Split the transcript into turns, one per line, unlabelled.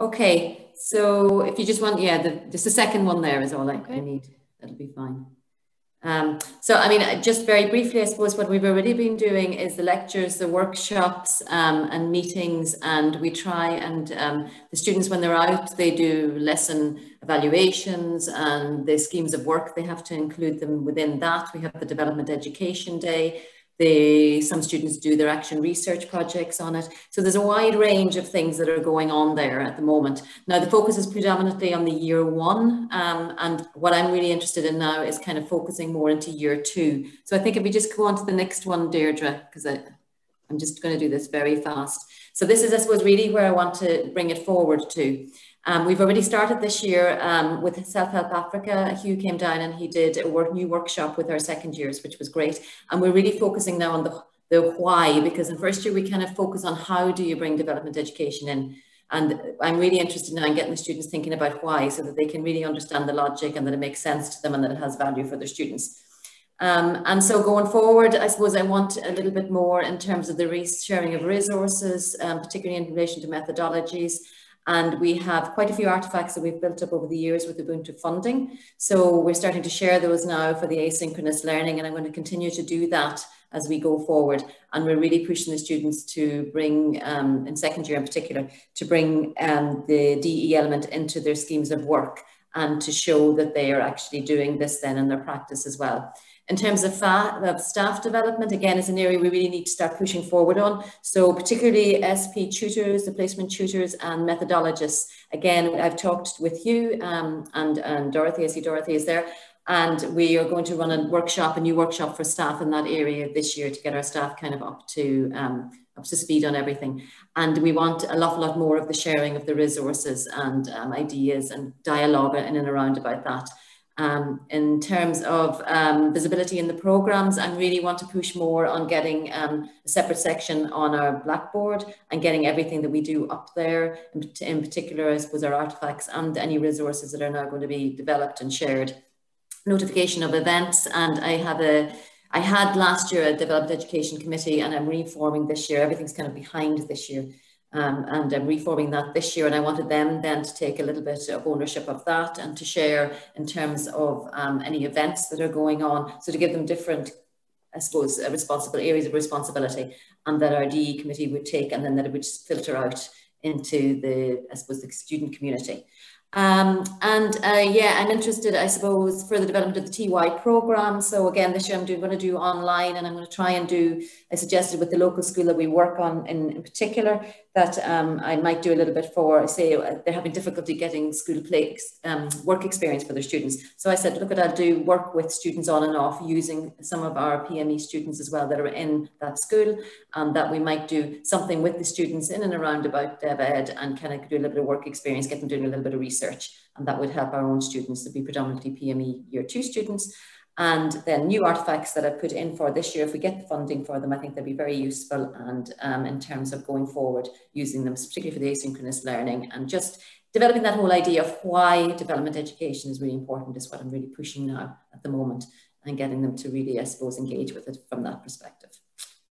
Okay, so if you just want, yeah, the, just the second one there is all I, okay. I need. That'll be fine. Um, so, I mean, just very briefly, I suppose what we've already been doing is the lectures, the workshops um, and meetings, and we try and um, the students, when they're out, they do lesson evaluations and the schemes of work, they have to include them within that. We have the Development Education Day, they, some students do their action research projects on it. So there's a wide range of things that are going on there at the moment. Now the focus is predominantly on the year one. Um, and what I'm really interested in now is kind of focusing more into year two. So I think if we just go on to the next one, Deirdre, because I'm just going to do this very fast. So this is, I suppose, really where I want to bring it forward to. Um, we've already started this year um, with Self Help Africa. Hugh came down and he did a work, new workshop with our second years, which was great. And we're really focusing now on the, the why, because in first year we kind of focus on how do you bring development education in. And I'm really interested now in getting the students thinking about why so that they can really understand the logic and that it makes sense to them and that it has value for their students. Um, and so going forward, I suppose I want a little bit more in terms of the sharing of resources, um, particularly in relation to methodologies, and we have quite a few artifacts that we've built up over the years with Ubuntu funding. So we're starting to share those now for the asynchronous learning, and I'm going to continue to do that as we go forward. And we're really pushing the students to bring, um, in second year in particular, to bring um, the DE element into their schemes of work and to show that they are actually doing this then in their practice as well. In terms of, of staff development, again, is an area we really need to start pushing forward on. So particularly SP tutors, the placement tutors and methodologists. Again, I've talked with you um, and, and Dorothy, I see Dorothy is there, and we are going to run a workshop, a new workshop for staff in that area this year to get our staff kind of up to um, up to speed on everything. And we want a lot, lot more of the sharing of the resources and um, ideas and dialogue in and around about that. Um, in terms of um, visibility in the programs, I really want to push more on getting um, a separate section on our Blackboard and getting everything that we do up there, in, in particular, I suppose, our artifacts and any resources that are now going to be developed and shared. Notification of events, and I have a I had last year a developed education committee and I'm reforming this year. Everything's kind of behind this year. Um, and I'm reforming that this year and I wanted them then to take a little bit of ownership of that and to share in terms of um, any events that are going on. So to give them different, I suppose, uh, responsible areas of responsibility and that our DE committee would take and then that it would filter out into the, I suppose, the student community. Um, and uh, yeah, I'm interested, I suppose, for the development of the TY program. So again, this year I'm doing, going to do online and I'm going to try and do, I suggested with the local school that we work on in, in particular, that um, I might do a little bit for, say, uh, they're having difficulty getting school play um, work experience for their students. So I said, look at, I'll do work with students on and off using some of our PME students as well that are in that school and that we might do something with the students in and around about DevEd and kind of do a little bit of work experience, get them doing a little bit of research. And that would help our own students to be predominantly PME year two students. And then new artifacts that I've put in for this year, if we get the funding for them, I think they'll be very useful. And um, in terms of going forward, using them, particularly for the asynchronous learning and just developing that whole idea of why development education is really important is what I'm really pushing now at the moment and getting them to really, I suppose, engage with it from that perspective.